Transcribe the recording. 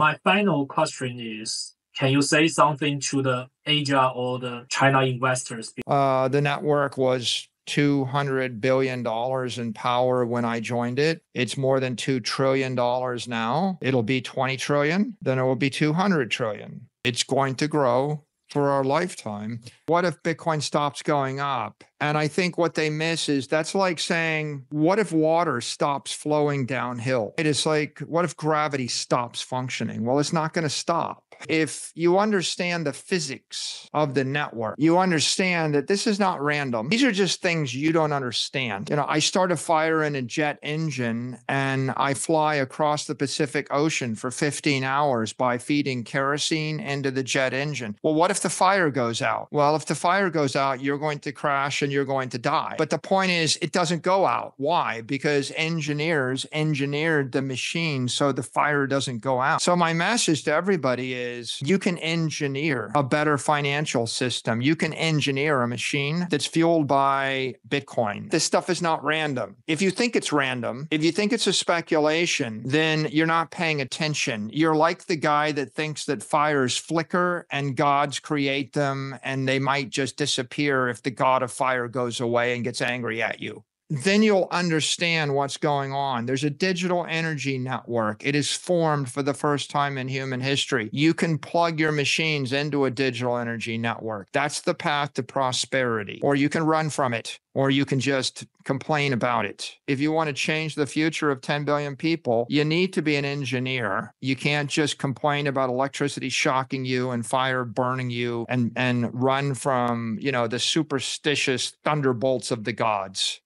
my final question is can you say something to the Asia or the China investors? Uh, the network was $200 billion in power when I joined it. It's more than $2 trillion now. It'll be 20 trillion, then it will be 200 trillion. It's going to grow for our lifetime. What if Bitcoin stops going up? And I think what they miss is that's like saying, what if water stops flowing downhill? It is like, what if gravity stops functioning? Well, it's not going to stop. If you understand the physics of the network, you understand that this is not random. These are just things you don't understand. You know, I start a fire in a jet engine and I fly across the Pacific Ocean for 15 hours by feeding kerosene into the jet engine. Well, what if the fire goes out? Well, if the fire goes out, you're going to crash and you're going to die. But the point is, it doesn't go out. Why? Because engineers engineered the machine so the fire doesn't go out. So, my message to everybody is, is you can engineer a better financial system. You can engineer a machine that's fueled by Bitcoin. This stuff is not random. If you think it's random, if you think it's a speculation, then you're not paying attention. You're like the guy that thinks that fires flicker and gods create them and they might just disappear if the god of fire goes away and gets angry at you then you'll understand what's going on. There's a digital energy network. It is formed for the first time in human history. You can plug your machines into a digital energy network. That's the path to prosperity, or you can run from it, or you can just complain about it. If you want to change the future of 10 billion people, you need to be an engineer. You can't just complain about electricity shocking you and fire burning you and, and run from, you know, the superstitious thunderbolts of the gods.